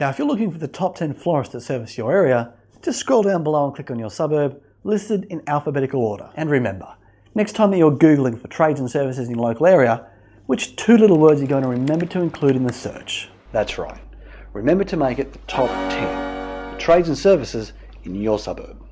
Now, if you're looking for the top 10 florists that service your area, just scroll down below and click on your suburb, listed in alphabetical order. And remember, next time that you're Googling for trades and services in your local area, which two little words are you going to remember to include in the search? That's right. Remember to make it the top 10 for trades and services in your suburb.